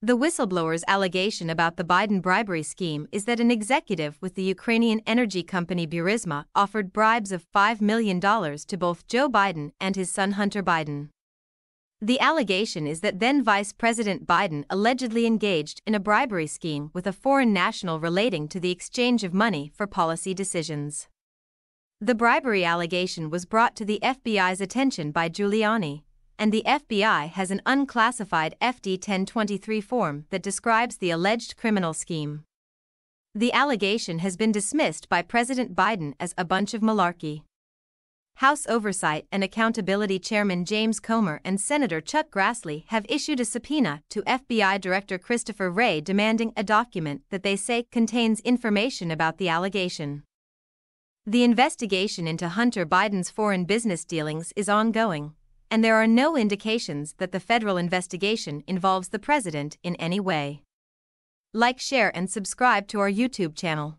The whistleblower's allegation about the Biden bribery scheme is that an executive with the Ukrainian energy company Burisma offered bribes of $5 million to both Joe Biden and his son Hunter Biden. The allegation is that then Vice President Biden allegedly engaged in a bribery scheme with a foreign national relating to the exchange of money for policy decisions. The bribery allegation was brought to the FBI's attention by Giuliani and the FBI has an unclassified FD 1023 form that describes the alleged criminal scheme. The allegation has been dismissed by President Biden as a bunch of malarkey. House Oversight and Accountability Chairman James Comer and Senator Chuck Grassley have issued a subpoena to FBI Director Christopher Wray demanding a document that they say contains information about the allegation. The investigation into Hunter Biden's foreign business dealings is ongoing and there are no indications that the federal investigation involves the president in any way. Like, share, and subscribe to our YouTube channel.